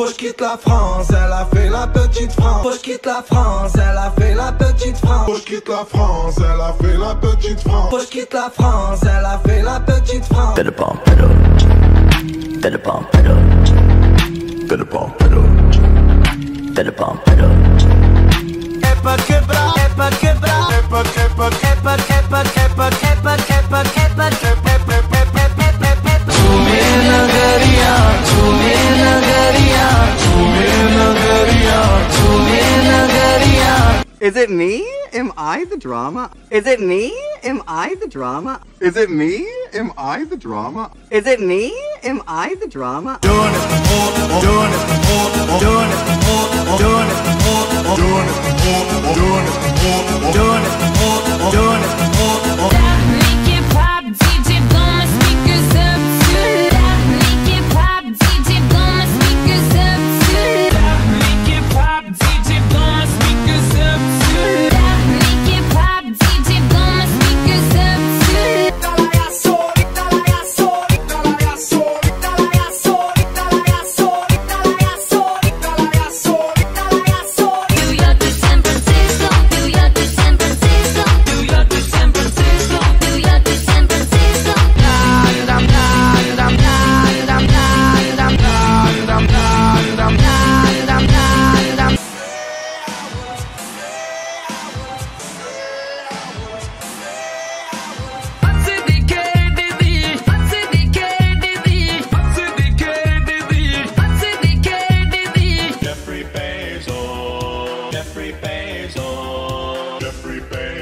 Faut je quitte la France, elle a fait la petite France. Faut je quitte la France, elle a fait la petite France. Faut je quitte la France, elle a fait la petite France. Faut je quitte la France, elle a fait la petite France. T'es le pump. T'es le pump. T'es le pump. T'es le pump, Is it me? Am I the drama? Is it me? Am I the drama? Is it me? Am I the drama? Is it me? Am I the drama? Doing it, doing it, doing it,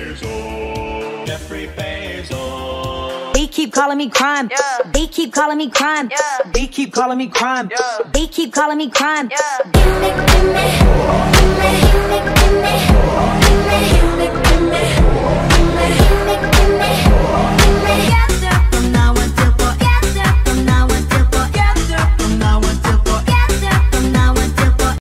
Bezos. Jeffrey Bezos. They keep calling me crime. They keep calling me crime. They keep calling me crime. They keep calling me crime. Gimme, gimme, gimme.